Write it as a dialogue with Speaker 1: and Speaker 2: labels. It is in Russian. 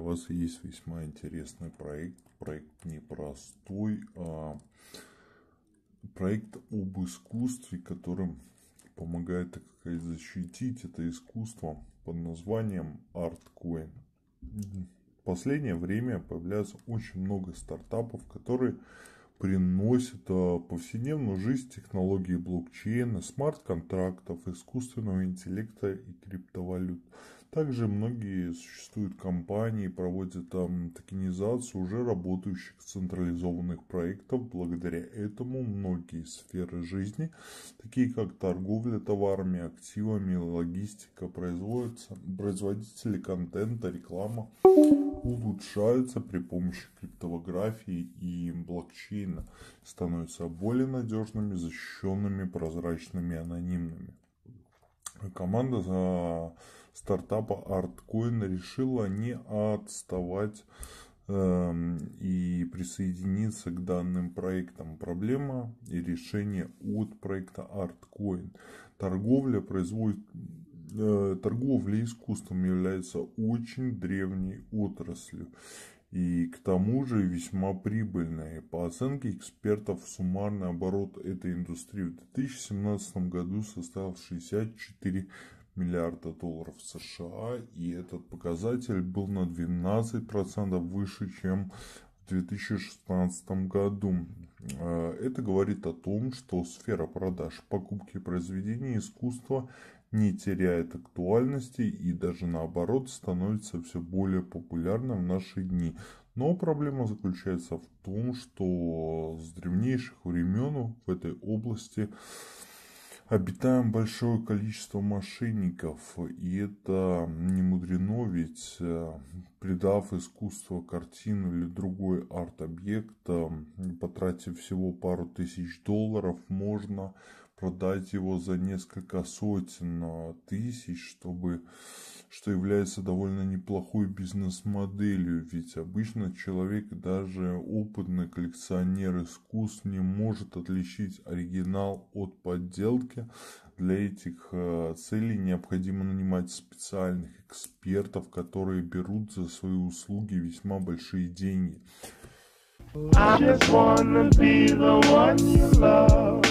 Speaker 1: вас есть весьма интересный проект. Проект непростой, а проект об искусстве, которым помогает, так сказать, защитить это искусство под названием ArtCoin. В последнее время появляется очень много стартапов, которые приносит а, повседневную жизнь технологии блокчейна, смарт-контрактов, искусственного интеллекта и криптовалют. Также многие существуют компании, проводят там токенизацию уже работающих централизованных проектов. Благодаря этому многие сферы жизни, такие как торговля товарами, активами, логистика, производятся, производители контента, реклама, улучшаются при помощи криптографии и блокчейна, становятся более надежными, защищенными, прозрачными, анонимными. Команда за стартапа ArtCoin решила не отставать э, и присоединиться к данным проектам. Проблема и решение от проекта ArtCoin. Торговля производит э, торговля искусством является очень древней отраслью и к тому же весьма прибыльной. По оценке экспертов, суммарный оборот этой индустрии в 2017 году составил 64 миллиарда долларов США, и этот показатель был на 12% выше, чем в 2016 году. Э, это говорит о том, что сфера продаж покупки произведений искусства не теряет актуальности и даже наоборот становится все более популярным в наши дни. Но проблема заключается в том, что с древнейших времен в этой области обитаем большое количество мошенников, и это не мудрено, ведь э, придав искусство картину или другой арт-объект, э, потратив всего пару тысяч долларов, можно продать его за несколько сотен э, тысяч, чтобы, что является довольно неплохой бизнес-моделью, ведь обычно человек, даже опытный коллекционер искусств, не может отличить оригинал от подделки. Для этих э, целей необходимо нанимать специальных экспертов, которые берут за свои услуги весьма большие деньги. I just wanna be the one you love.